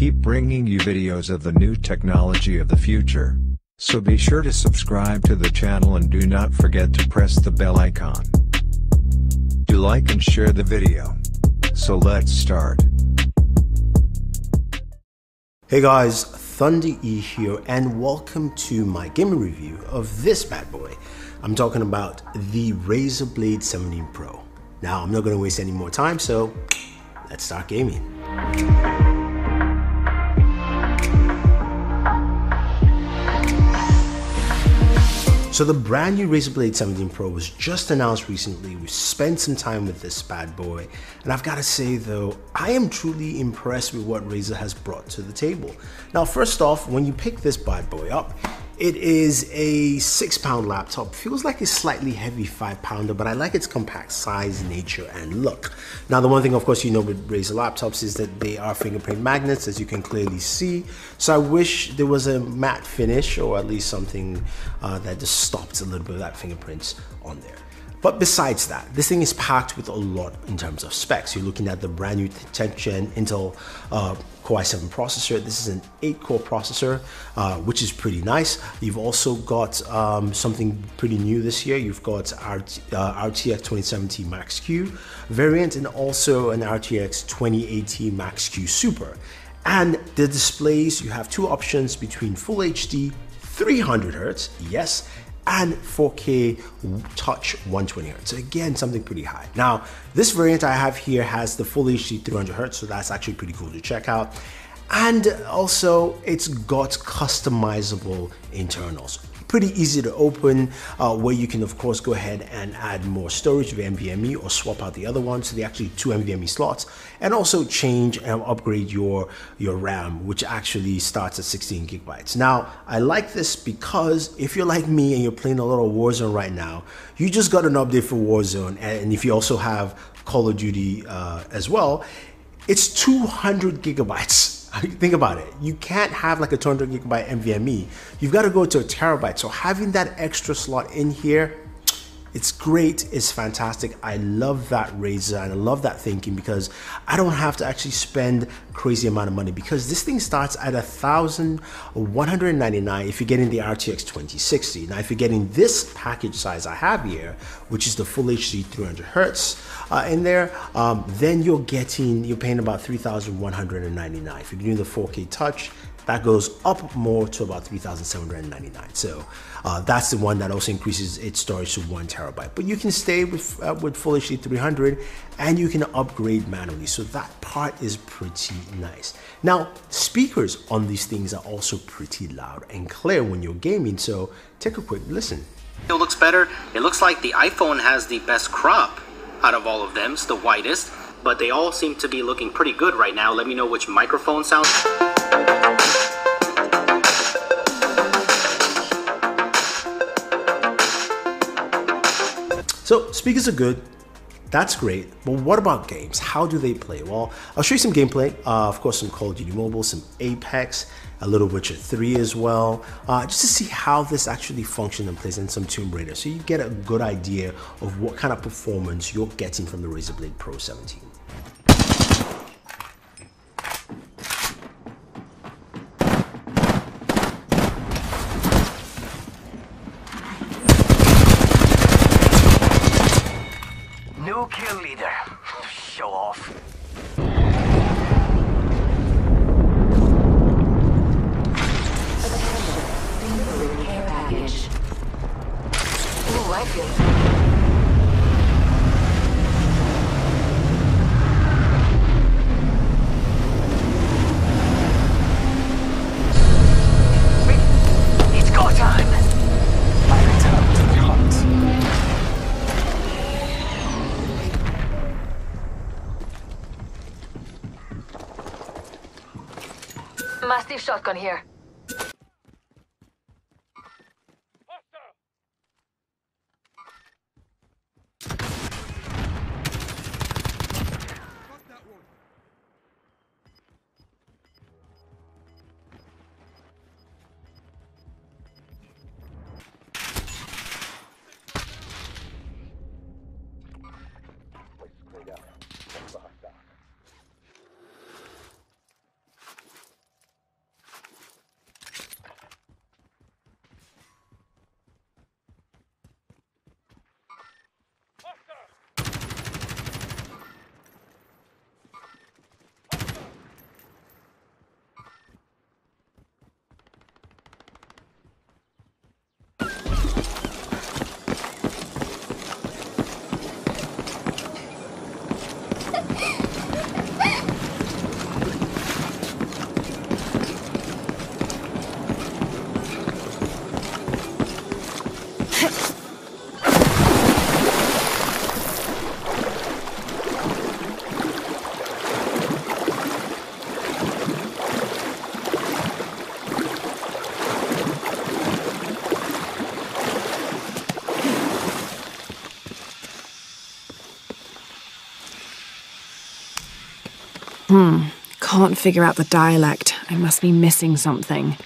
keep bringing you videos of the new technology of the future. So be sure to subscribe to the channel and do not forget to press the bell icon. Do like and share the video. So let's start. Hey guys, Thunder E here and welcome to my gaming review of this bad boy. I'm talking about the Razer Blade 17 Pro. Now I'm not going to waste any more time so let's start gaming. So the brand new Razer Blade 17 Pro was just announced recently. We spent some time with this bad boy. And I've got to say though, I am truly impressed with what Razer has brought to the table. Now, first off, when you pick this bad boy up, it is a six pound laptop. Feels like a slightly heavy five pounder, but I like its compact size, nature, and look. Now, the one thing, of course, you know with Razer laptops is that they are fingerprint magnets, as you can clearly see. So I wish there was a matte finish or at least something uh, that just stopped a little bit of that fingerprints on there. But besides that, this thing is packed with a lot in terms of specs. You're looking at the brand new 10th gen Intel uh, Core i7 processor. This is an 8 core processor, uh, which is pretty nice. You've also got um, something pretty new this year. You've got RT, uh, RTX 2070 Max-Q variant and also an RTX 2080 Max-Q Super. And the displays, you have two options between Full HD 300 Hz, yes, and 4K touch 120 Hz. So again, something pretty high. Now, this variant I have here has the full HD 300 Hz, so that's actually pretty cool to check out. And also, it's got customizable internals. Pretty easy to open uh, where you can of course go ahead and add more storage via NVMe or swap out the other one so they actually two NVMe slots and also change and upgrade your your RAM which actually starts at 16 gigabytes. Now I like this because if you're like me and you're playing a lot of Warzone right now you just got an update for Warzone and if you also have Call of Duty uh, as well it's 200 gigabytes Think about it. You can't have like a 200 gigabyte NVMe. You've got to go to a terabyte. So having that extra slot in here it's great, it's fantastic. I love that Razer and I love that thinking because I don't have to actually spend crazy amount of money because this thing starts at a thousand one hundred ninety nine if you're getting the RTX 2060. Now, if you're getting this package size I have here, which is the full HD 300 hertz uh, in there, um, then you're getting you're paying about 3,199. If you're doing the 4K touch, that goes up more to about 3,799. So uh, that's the one that also increases its storage to one terabyte. But you can stay with uh, with Full HD 300 and you can upgrade manually. So that part is pretty nice. Now, speakers on these things are also pretty loud and clear when you're gaming. So take a quick listen. It looks better. It looks like the iPhone has the best crop out of all of them. It's the widest, but they all seem to be looking pretty good right now. Let me know which microphone sounds. So speakers are good. That's great, but what about games? How do they play? Well, I'll show you some gameplay. Uh, of course, some Call of Duty Mobile, some Apex, a little Witcher 3 as well, uh, just to see how this actually functions and plays in some Tomb Raider. So you get a good idea of what kind of performance you're getting from the Razer Blade Pro 17. Mastiff shotgun here. Hmm. Can't figure out the dialect. I must be missing something.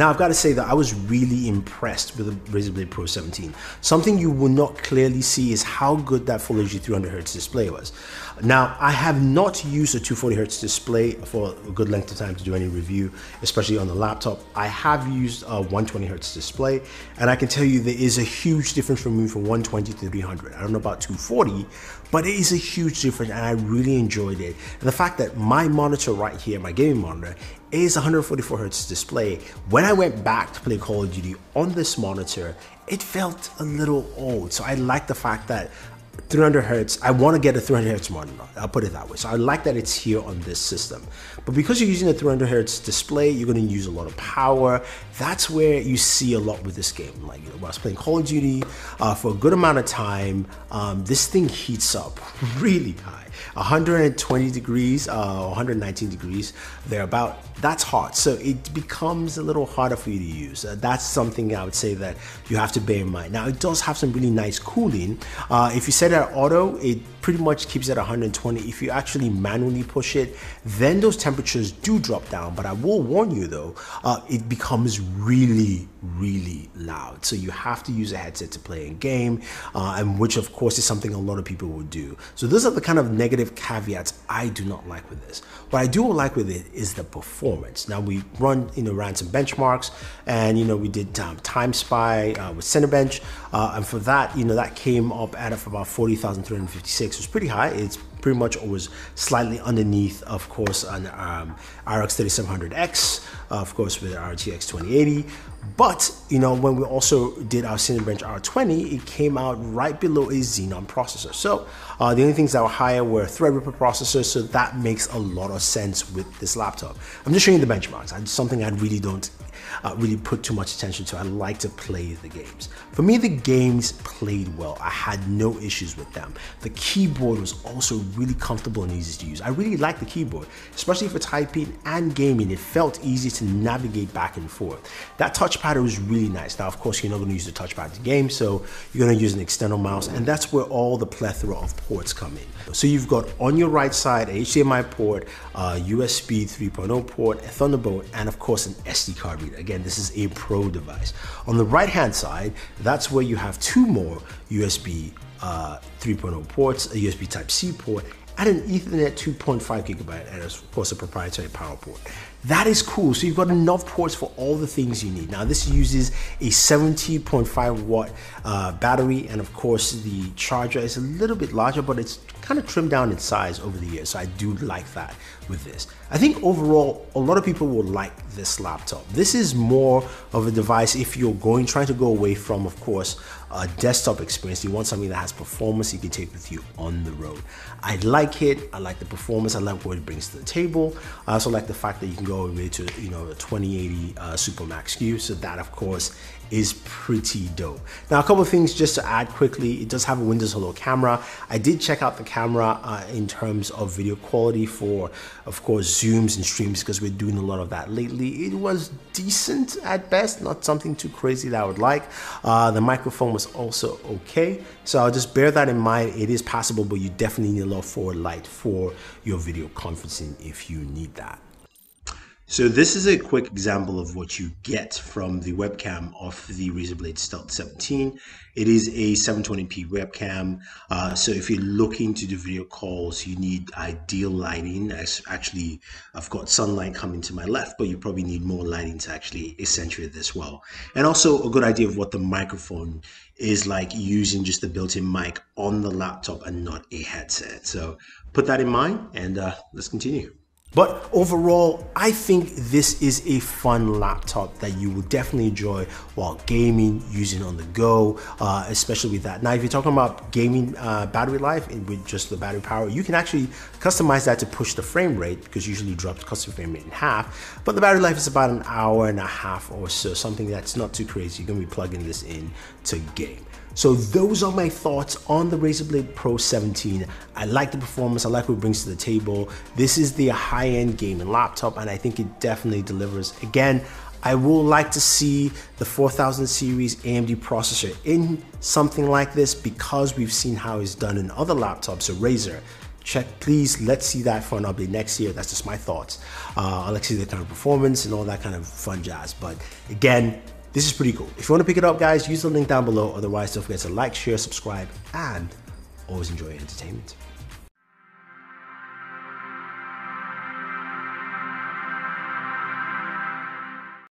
Now, I've got to say that I was really impressed with the Razer Blade Pro 17. Something you will not clearly see is how good that Full HD 300Hz display was. Now, I have not used a 240Hz display for a good length of time to do any review, especially on the laptop. I have used a 120Hz display, and I can tell you there is a huge difference from moving from 120 to 300. I don't know about 240, but it is a huge difference, and I really enjoyed it. And the fact that my monitor right here, my gaming monitor, is 144 hertz display. When I went back to play Call of Duty on this monitor, it felt a little old. So I like the fact that 300 hertz, I want to get a 300 hertz monitor. I'll put it that way. So I like that it's here on this system. But because you're using a 300 hertz display, you're going to use a lot of power. That's where you see a lot with this game. Like you know, when I was playing Call of Duty uh, for a good amount of time, um, this thing heats up really high. 120 degrees, uh, 119 degrees, they're about, that's hot. So it becomes a little harder for you to use. Uh, that's something I would say that you have to bear in mind. Now, it does have some really nice cooling. Uh, if you set it at auto, it pretty much keeps at 120. If you actually manually push it, then those temperatures do drop down. But I will warn you though, uh, it becomes really, really loud. So you have to use a headset to play in game, uh, and which of course is something a lot of people will do. So those are the kind of negative caveats I do not like with this. What I do like with it is the performance. Now we run, you know, ran some benchmarks, and you know we did um, Time Spy uh, with Cinebench, uh, and for that, you know, that came up at about 40,356. It was pretty high. It's pretty much always slightly underneath, of course, an um, RX 3700X, uh, of course, with RTX 2080. But, you know, when we also did our Cinebench R20, it came out right below a Xenon processor. So uh, the only things that were higher were Threadripper processors, so that makes a lot of sense with this laptop. I'm just showing you the benchmarks. It's something I really don't uh, really put too much attention to. I like to play the games. For me, the games played well. I had no issues with them. The keyboard was also really comfortable and easy to use. I really like the keyboard, especially for typing and gaming. It felt easy to navigate back and forth. That touchpad was really nice. Now, of course, you're not going to use the touchpad to game, so you're going to use an external mouse, and that's where all the plethora of ports come in. So you've got on your right side a HDMI port, a USB 3.0 port, a Thunderbolt, and of course an SD card reader. Again, this is a Pro device. On the right hand side, that's where you have two more USB uh, 3.0 ports, a USB Type C port, and an Ethernet 2.5 gigabyte, and of course a proprietary power port. That is cool. So you've got enough ports for all the things you need. Now this uses a 70.5 watt uh, battery, and of course the charger is a little bit larger, but it's kind of trimmed down in size over the years. So I do like that with this. I think overall, a lot of people will like this laptop. This is more of a device if you're going, trying to go away from, of course, a desktop experience. You want something that has performance you can take with you on the road. I like it. I like the performance. I like what it brings to the table. I also like the fact that you can go away to, you know, a 2080 uh, Super Max-Q. So that, of course, is pretty dope. Now, a couple of things just to add quickly. It does have a Windows Hello camera. I did check out the camera uh, in terms of video quality for, of course, zooms and streams because we're doing a lot of that lately. It was decent at best, not something too crazy that I would like. Uh, the microphone was also okay. So I'll just bear that in mind. It is passable, but you definitely need a lot forward light for your video conferencing if you need that. So this is a quick example of what you get from the webcam of the Razer Blade Stealth 17. It is a 720p webcam. Uh, so if you're looking to do video calls, you need ideal lighting. Actually, I've got sunlight coming to my left, but you probably need more lighting to actually accentuate this well. And also a good idea of what the microphone is like using just the built-in mic on the laptop and not a headset. So put that in mind and uh, let's continue. But overall, I think this is a fun laptop that you will definitely enjoy while gaming, using on the go, uh, especially with that. Now, if you're talking about gaming uh, battery life with just the battery power, you can actually customize that to push the frame rate because usually drops custom frame rate in half. But the battery life is about an hour and a half or so, something that's not too crazy. You're gonna be plugging this in to game. So those are my thoughts on the Razer Blade Pro 17. I like the performance, I like what it brings to the table. This is the high-end gaming laptop and I think it definitely delivers. Again, I will like to see the 4000 series AMD processor in something like this because we've seen how it's done in other laptops, so Razer. Check, please, let's see that for an update next year. That's just my thoughts. Uh, I like to see the kind of performance and all that kind of fun jazz. But again, this is pretty cool. If you want to pick it up, guys, use the link down below. Otherwise, don't forget to like, share, subscribe, and always enjoy your entertainment.